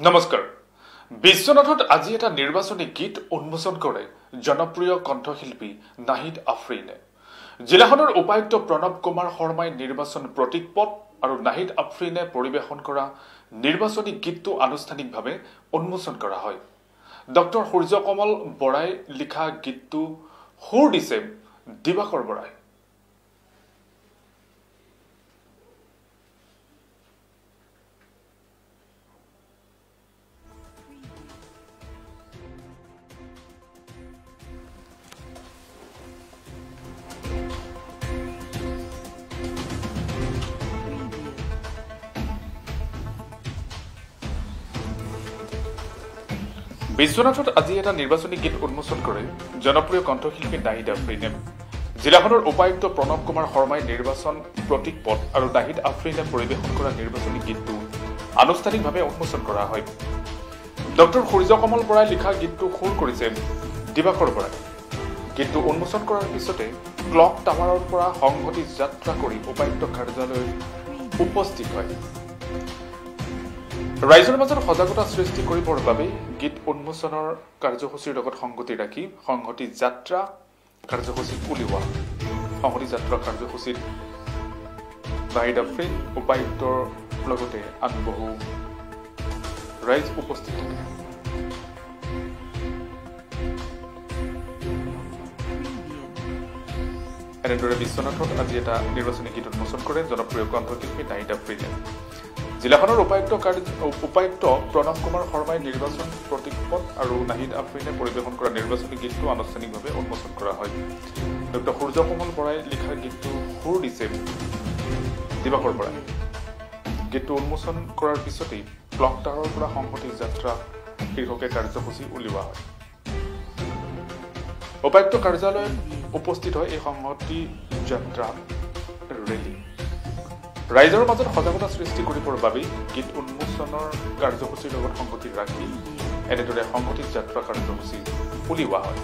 নমস্কাৰ। বিশ্বনাথত আজি এটা নিৰ্বাচনী গীত উন্মোচন কৰে জনপ্ৰিয় কণ্ঠশিল্পী নাহিদ আফ্ৰিনে। জিলাখনৰ উপায়ুক্ত প্ৰণৱ কুমাৰ শৰ্মাই নিৰ্বাচন প্ৰতীক পথ আৰু নাহিদ আফ্ৰিনে পৰিৱেশন কৰা নিৰ্বাচনী গীতটো আনুষ্ঠানিকভাৱে উন্মোচন কৰা হয়। ডক্টৰ সূৰ্যকমল বৰাই লিখা গীতটো সুৰ দিছে দিবাকৰ বৰাই। বিশ্বনাথত আজি এটা নিৰ্বাচনী গীত উন্মোচন কৰে জনপ্ৰিয় কণ্ঠশিল্পী নাহিদ আফ্ৰিনে। জিলাখনৰ উপায়ুক্ত প্ৰণৱ কুমাৰ শৰ্মাই নিৰ্বাচন প্ৰতীক পথ আৰু নাহিদ আফ্ৰিনে পৰিৱেশন কৰা নিৰ্বাচনী গীতটো আনুষ্ঠানিকভাৱে উন্মোচন কৰা হয়। ডক্টৰ সূৰ্যকমল বৰাই লিখা গীতটো সুৰ কৰিছে দিবাকৰ বৰাই। গীতটো উন্মোচন কৰাৰ পিছতে ক্লক টাৱাৰৰ পৰা সংহতি যাত্ৰা কৰি উপায়ুক্ত কাৰ্যালয়ত উপস্থিত হয়। ৰাইজৰ মাজত সজাগতা সৃষ্টি কৰিবৰ বাবে গীত উন্মোচনৰ কাৰ্যসূচীৰ লগত সংগতি ৰাখি সংহতি যাত্ৰা কাৰ্যসূচী উলিওৱা। সংহতি যাত্ৰা কাৰ্যসূচীত নাহিদ আফ্ৰিন উপায়ুক্তৰ লগতে আন বহু ৰাইজ উপস্থিত। এনেদৰে বিশ্বনাথত আজি এটা নিৰ্বাচনী গীত উন্মোচন কৰে জনপ্ৰিয় কণ্ঠশিল্পী নাহিদ আফ্ৰিনে জিলাখনৰ উপায়ুক্ত উপায়ুক্ত প্ৰণৱ কুমাৰ শৰ্মাই নিৰ্বাচন প্ৰতীকপথ আৰু নাহিদ আফ্ৰিনে পৰিৱেশন কৰা নিৰ্বাচনী গীতটো আনুষ্ঠানিকভাৱে উন্মোচন কৰা হয়। ডক্টৰ সূৰ্যকমল বৰাই লিখা গীতটো সুৰ দিছে দিবাকৰ বৰাই গীতটো উন্মোচন কৰাৰ পিছতেই ক্লক টাৱাৰৰ পৰা সংহতি যাত্ৰা শীৰ্ষকে কাৰ্যসূচী উলিওৱা হয়। উপায়ুক্ত কাৰ্যালয়ত উপস্থিত হয় এই সংহতি যাত্ৰা ৰেলী। ৰাইজৰ মাজত সজাগতা সৃষ্টি কৰিবৰ বাবেই গীত উন্মোচনৰ কাৰ্যসূচীৰ লগত সংগতি ৰাখি এনেদৰে সংগঠিত যাত্ৰা কাৰ্যসূচী উলিওৱা হয়।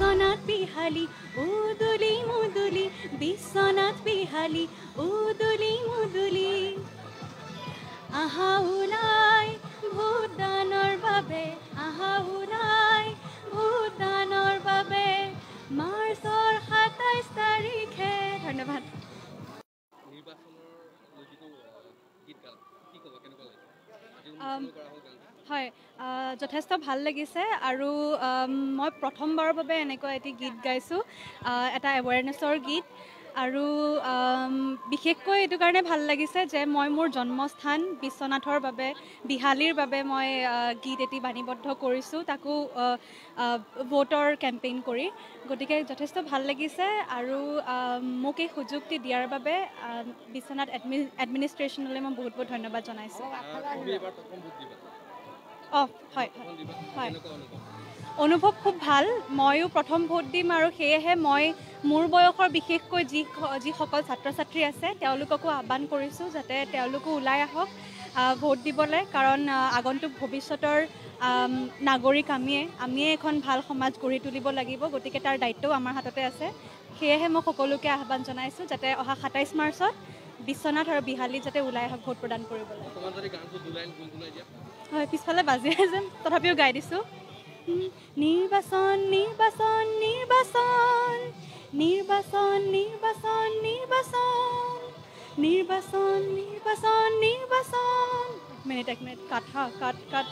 বিশ্বনাথ বিহালী উদুলি মুদুলি বিশ্বনাথ বিহালী উদুলি মুদুলি। আহা ওলাই ভূদানৰ বাবে আহা ওলাই ভূদানৰ বাবে মাৰ্চৰ সাতাইছ তাৰিখে। ধন্যবাদ। হয় যথেষ্ট ভাল লাগিছে আৰু মই প্ৰথমবাৰৰ বাবে এনেকুৱা এটি গীত গাইছোঁ এটা এৱেৰনেছৰ গীত। আৰু বিশেষকৈ এইটো কাৰণে ভাল লাগিছে যে মই মোৰ জন্মস্থান বিশ্বনাথৰ বাবে বিহালীৰ বাবে মই গীত এটি বাণীবদ্ধ কৰিছোঁ তাকো ভোটৰ কেম্পেইন কৰি। গতিকে যথেষ্ট ভাল লাগিছে আৰু মোক এই সুযোগটি দিয়াৰ বাবে বিশ্বনাথ এডমি এডমিনিষ্ট্ৰেশ্যনলৈ মই বহুত বহুত ধন্যবাদ জনাইছোঁ। অনুভৱ খুব ভাল ময়ো প্ৰথম ভোট দিম আৰু সেয়েহে মই মোৰ বয়সৰ বিশেষকৈ যি যিসকল ছাত্ৰ ছাত্ৰী আছে তেওঁলোককো আহ্বান কৰিছোঁ যাতে তেওঁলোকো ওলাই আহক আহ, ভোট দিবলৈ কাৰণ আগন্তুক ভৱিষ্যতৰ নাগৰিক আমিয়ে আমিয়ে এখন ভাল সমাজ গঢ়ি তুলিব লাগিব গতিকে তাৰ দায়িত্বও আমাৰ হাততে আছে। সেয়েহে মই সকলোকে আহ্বান জনাইছোঁ যাতে অহা সাতাইছ মাৰ্চত বিশ্বনাথ আৰু বিহালীত যাতে ওলাই আহক ভোট প্ৰদান কৰিবলৈ। হয় পিছফালে বাজি আছে তথাপিও গাই দিছোঁ। নিৰ্বাচন নিৰ্বাচন নিৰ্বাচন নিৰ্বাচন নিৰ্বাচন নিৰ্বাচন নিৰ্বাচন নিৰ্বাচন নিৰ্বাচন। এক মিনিট এক মিনিট হা কাট কাট।